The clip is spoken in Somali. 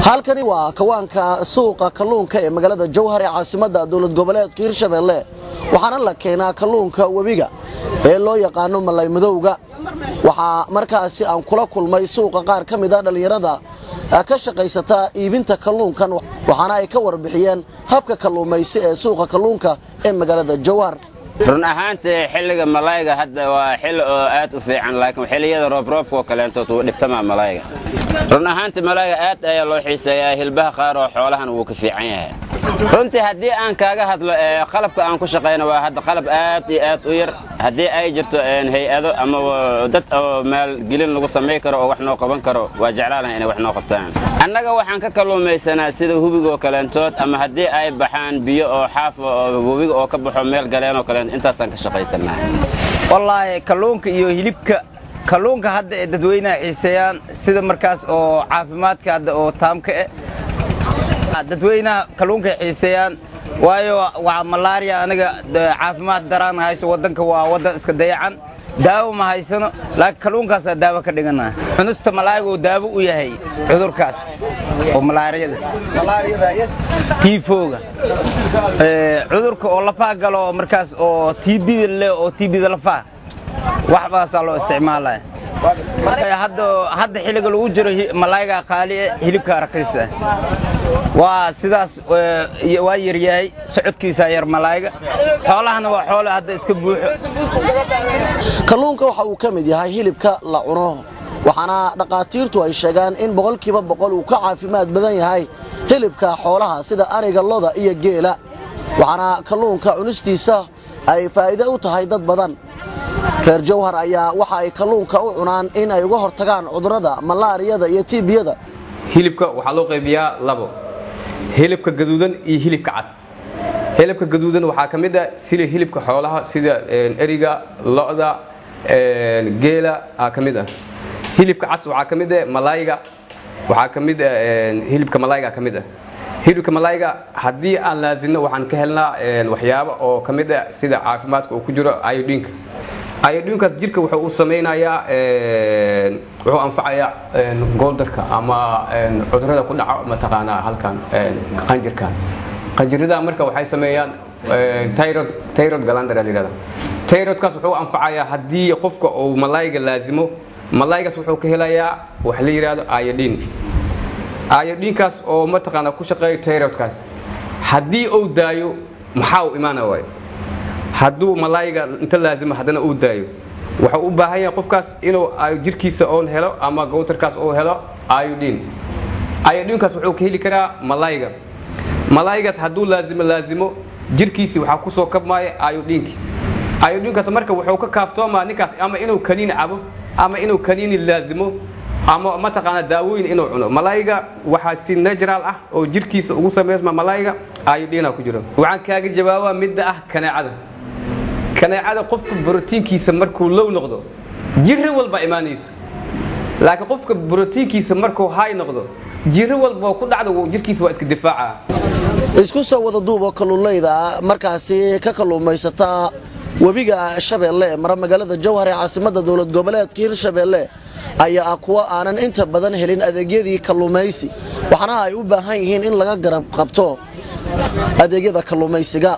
halkani waa kawaanka suuqa kalluunka ee magaalada jowhar ee caasimadda dowlad goboleedka hirshabeelle waxaana la keenaa kalluunka webiga ee loo yaqaano malay madowga. Waxaa markaasi aan kula kulmay suuqa qaar ka mid a dhallinyarada ka shaqaysata iibinta kalluunkan waxaana ay ka warbixiyeen habka kalluumaysi ee suuqa kalluunka ee magaalada jowhar run ahaantii xilliga malayga hadda waa xilli oo aad u fiican laakiin xilliyada roobroobka oo kaleentood wuu dhibtamaa malayga. Run ahaantii malayga aad ayaa loo xiiseeyaa hilbaha qaar oo xoolahan wuu ka fiican yahay runtii haddii aan kaaga hadlo qalabka aan ku shaqayno waa hadda qalab aad iyo aad u yar. Haddii ay jirto hay'ado ama dad oo maalgelin lagu samay karo oo wax noo qaban karo waa jeclaalahay inay wax noo qabtaan. Annaga waxaan ka kalluumaysanaa sida hubigoo kaleentood ama haddii ay baxaan biyo oo xaafa oo webiga oo ka baxo meel galeenoo kaleent intaasaan ka shaqaysanaa wallaahi kalluunka iyo hilibka kalluunka hadda ee dadweynaha xiiseeyaan sida markaas oo caafimaadka hadda oo taamka eh dadweynaha kalluunkay xiiseeyaan waayo waa malaariya aniga caafimaad daraan hayso waddanka waa waddan iska dayacan. Daawo ma haysano laakiin kalluunkaasaa daawo ka dhigana. Cunusta malaayiga uu daawo u yahay cudurkaas oo malaariyada. Tiifooga cudurka oo lafaha galo markaas oo tiibida leh oo tiibida lafaha waxbaasaa loo isticmaalaya hadda xilliga lagu jiro malaayiga qaali eh hilibka raqiis ah waa sidaas waa yaryahay socodkiisaa yar malaayiga. Xoolahana waa xoole hadda iska buuxo. Kalluunka waxa uu ka mid yahay hilibka la cuno. Waxaana dhakhaatiirtu ay sheegaan in boqolkiiba boqol uu ka caafimaad badan yahay hilibka xoolaha sida ariga loda iyo geela. Waxaana kalluunka cunistiisa ay faa'iide u tahay dad badan reer jowhar ayaa waxa ay kalluunka u cunaan in ay uga hortagaan cudurrada malaariyada iyo tiibiyada hilibka waxaa loo qaybiyaa labo hilibka gaduudan iyo hilibka cad. Hilibka gaduudan waxaa ka mid ah sida hilibka xoolaha sida eriga lo'da geela aa ka mid ah hilibka cas waxaa ka mid ah malaayiga waxaa ka mid hilibka malaayiga ka mid ah hilibka malaayiga haddii aan laasinno waxaan ka helnaa waxyaabo oo ka mid ah sida caafimaadka uu ku jiro ayodhiinka ayodhiinkaas jirka wuxuu u samaynayaa wuxuu anfacayaa gooldarka ama cudurrada ku dhaco mataqaanaa halkan qanjirkan qanjirada marka waxay sameeyaan tyrod tyrod galandar la yihahda tyrodkaas wuxuu anfacayaa haddii qofka uu malaayiga laazimo malaayigaas wuxuu ka helayaa wax la yidhahdo ayodhiin ayodhiinkaas oo mataqaanaa ku shaqeeyo tyrodkaas haddii uu daayo maxaa u imaana waayo hadduu malaayiga inta laazimo haddana uu daayo wuxuu u baahan yahay qofkaas inuu jirkiisa oon helo ama gowtarkaas uu helo ayodhiin ayodhiinkaas wuxuu ka heli karaa malaayiga malaayigaas hadduu laazimo laazimo jirkiisi waxaa ku soo kabmaaya ayodhiinki ayodhiinkaas marka wuxuu ka kaaftoomaa ninkaas ama inuu kaniin cabo ama inuu kaniini laazimo ama mataqaana daawooyin inuu cuno. Malaayiga waxaa si natural ah oo jirkiisa ugu samaysma malaayiga ayodhiina ku jiro. Waxaan kaaga jawaabaa midda ah kaneecada. Kaneecada qofka brotiinkiisa markuu low noqdo jiri walba imaanayso laakiin qofka brotiinkiisa markuu hay noqdo jiri walba ku dhacdo jirkiisa waa iska difaaca isku soo wada duubo kalluunlayda markaasi ka kalluumaysata webiga shabeelle ee mara magaalada jowhar ee caasimadda dowlad goboleedka hirshabeelle ayaa ah kuwa aanan inta badan helin adeegyadii kalluumaysi. Waxaana ay u baahan yihiin in laga garab qabto adeegyada kalluumaysiga